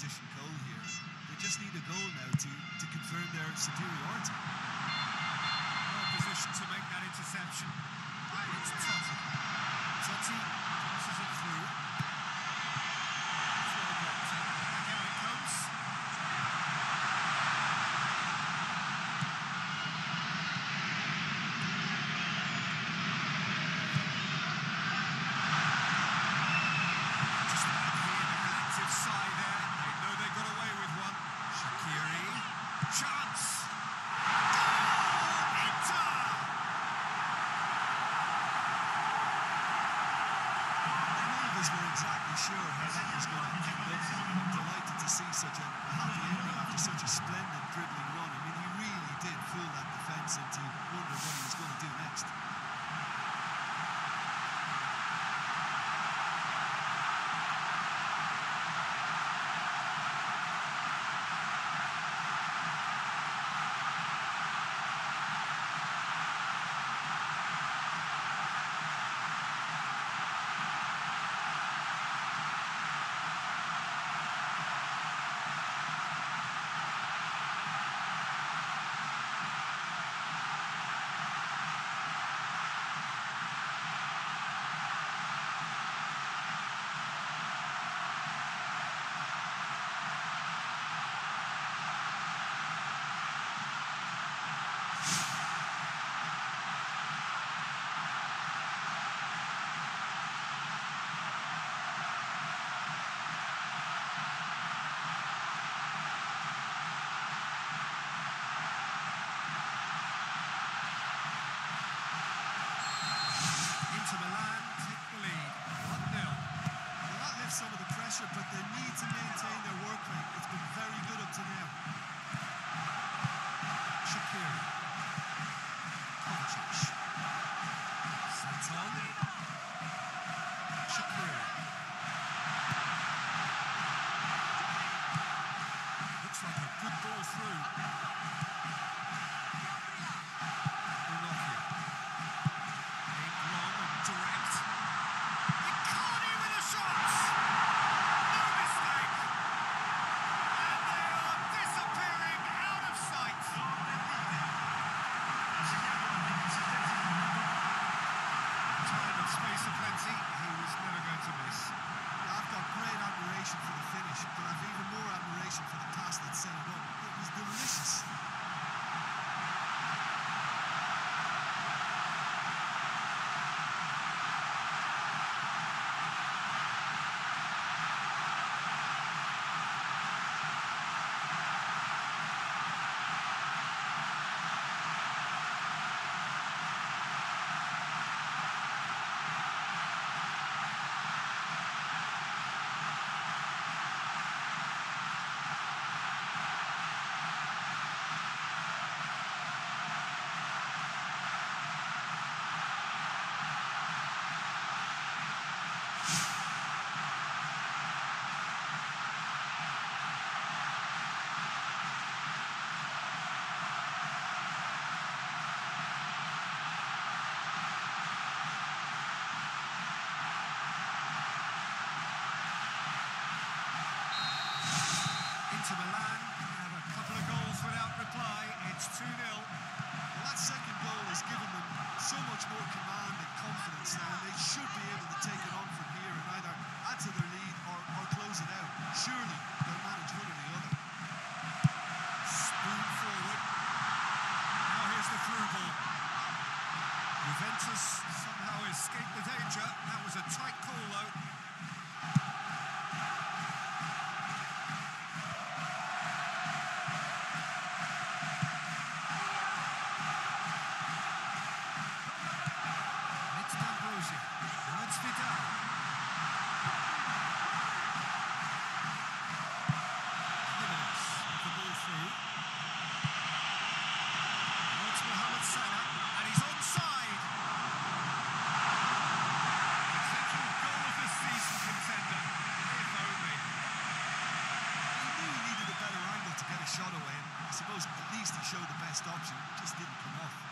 opposition goal here. They just need a goal now to, to confirm their superiority. Well positioned to make that interception. It's Totti. Totti sure Mourinho's going to keep them. I'm delighted to see such a happy ending after such a splendid dribbling run. I mean, he really did fool that defence into wonder what he was going to do next. Inter Milan have a couple of goals without reply. It's 2 0. Well, that second goal has given them so much more command and confidence now, and they should be able to take it on from here and either add to their lead or, or close it out. Surely they'll manage one shot away, I suppose at least he showed the best option. Just didn't come off.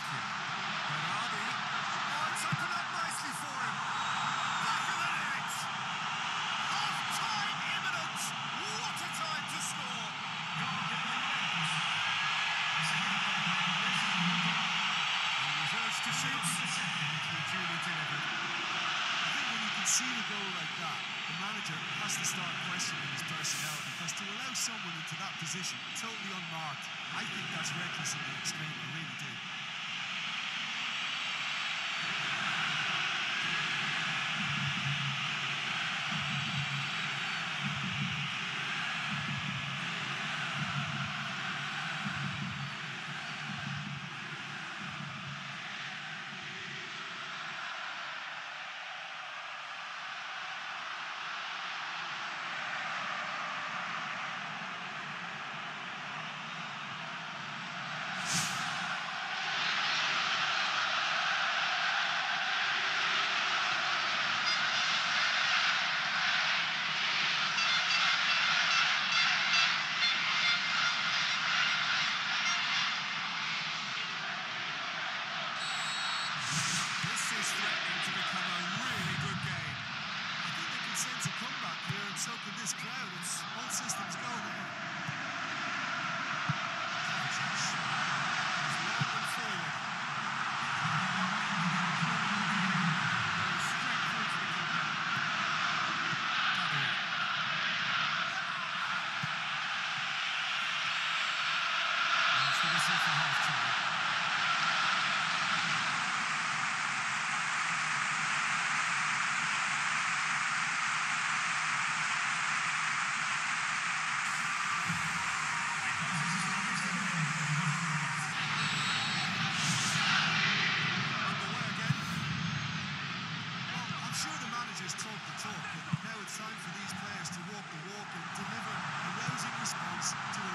The. What a time to score. To shoot. I think when you like that, the manager has to start questioning his personnel because to allow someone into that position, totally unmarked, I think that's reckless in the extreme. I really do. crowd. It's all systems go Time for these players to walk the walk and deliver a rousing response to a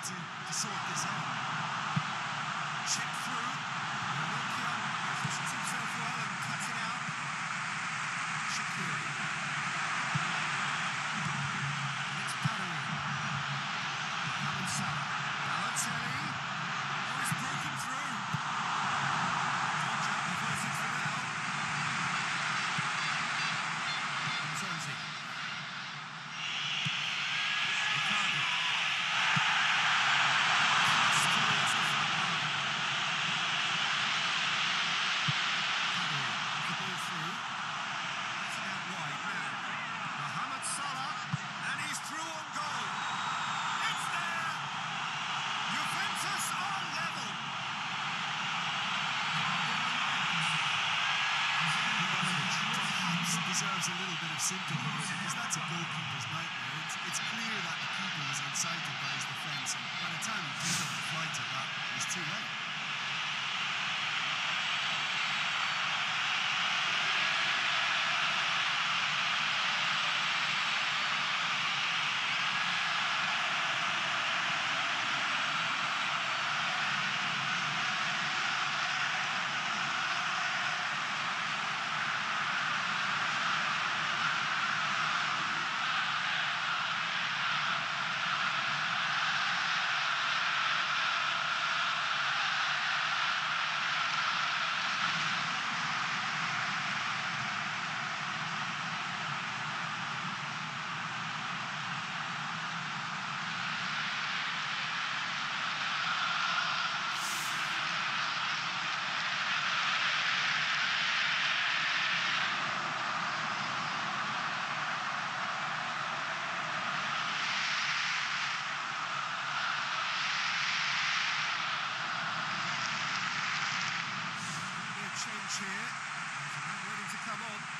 to, to sort this out. Chip through. Pinocchio. There's a little bit of sympathy because that's a goalkeeper's nightmare. It's, it's clear that the keeper was incited by his defence, and by the time he picked up the flight of that, it was too late. change here. Ready to come on.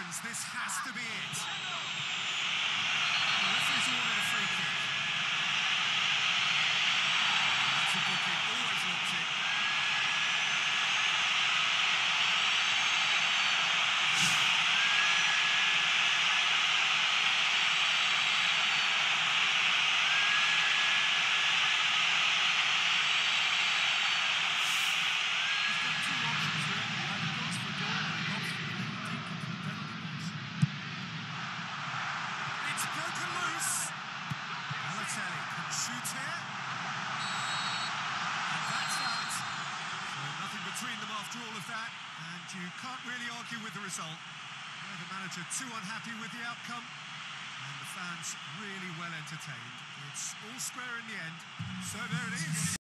seconds. This has to be it. Always looked it. result. Manager too unhappy with the outcome, and the fans really well entertained. It's all square in the end, so there it is.